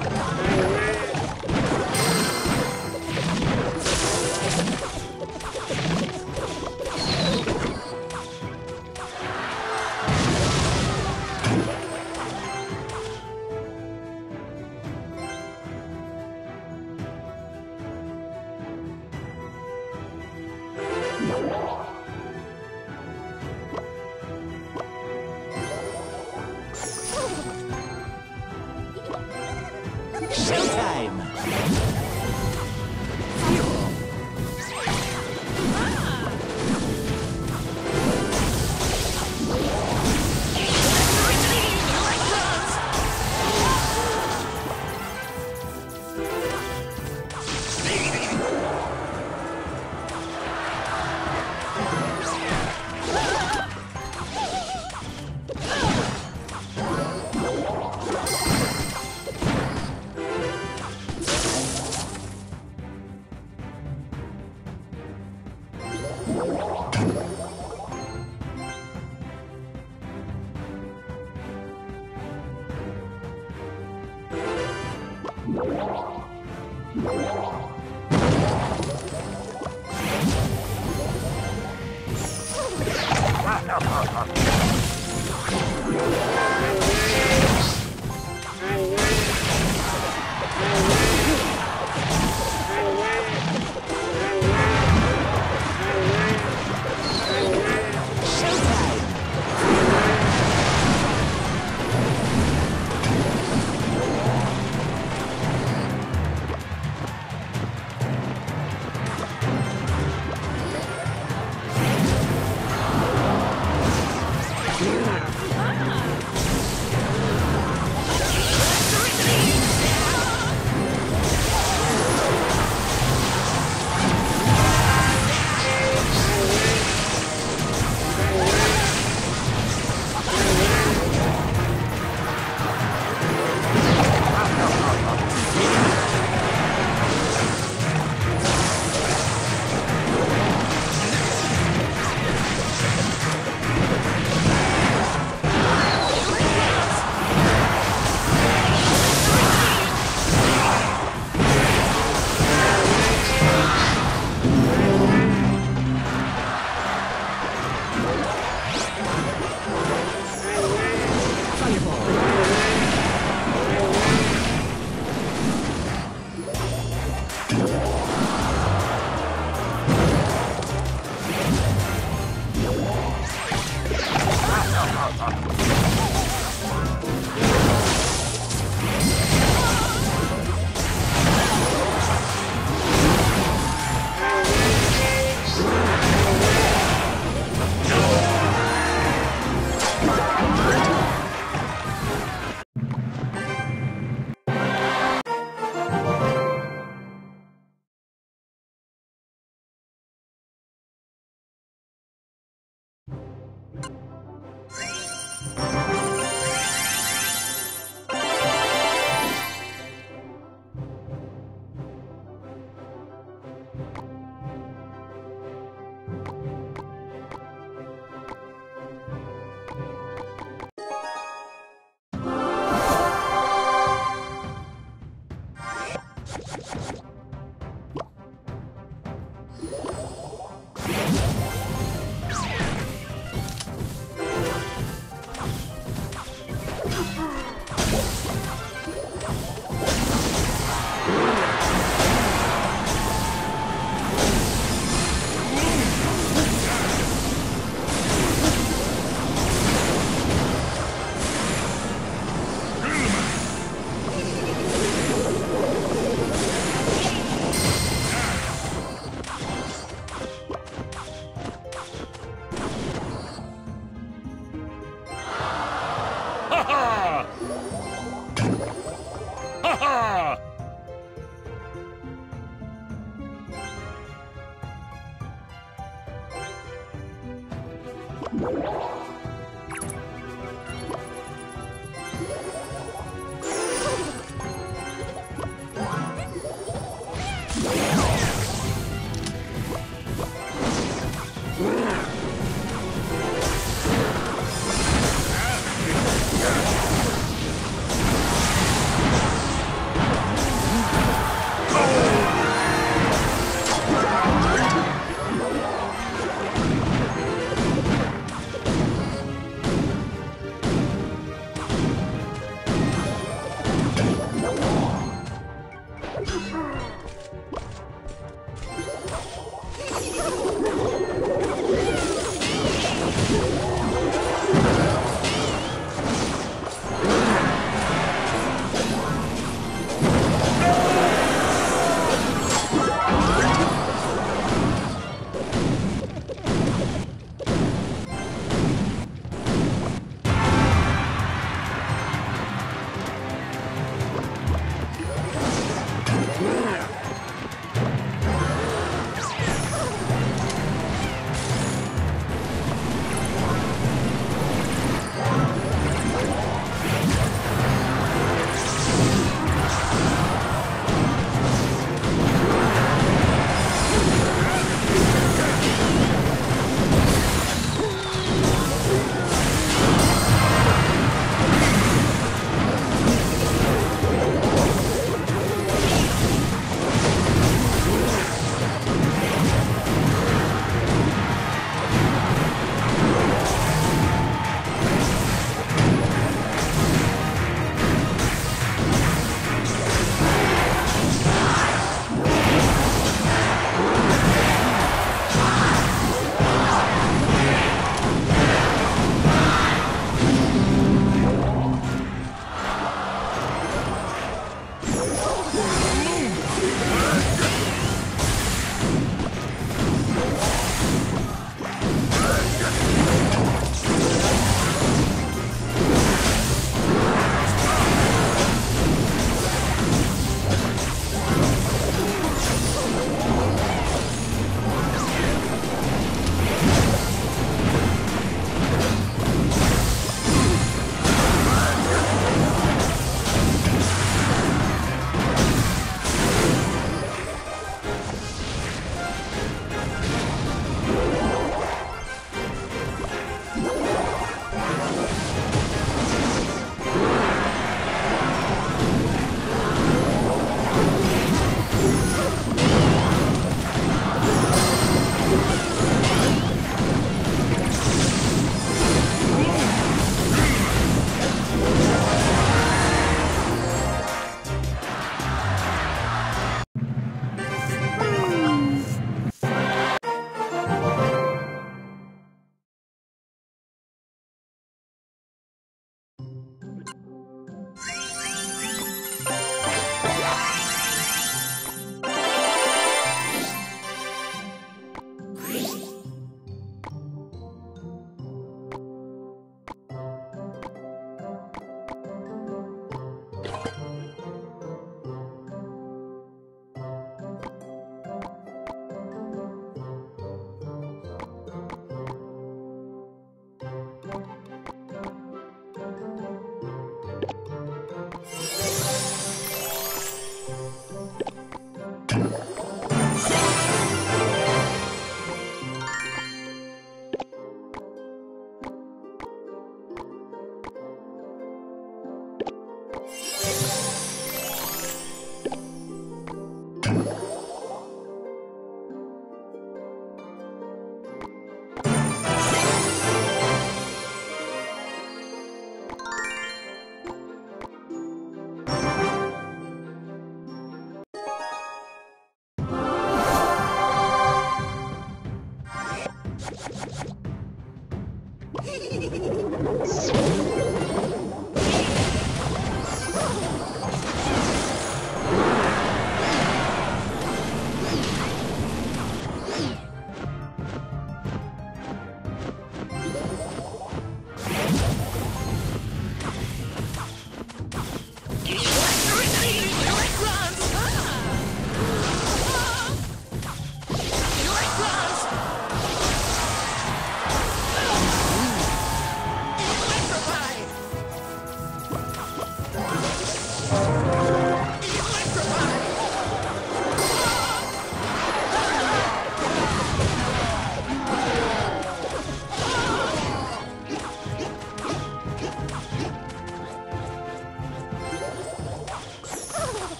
Come on.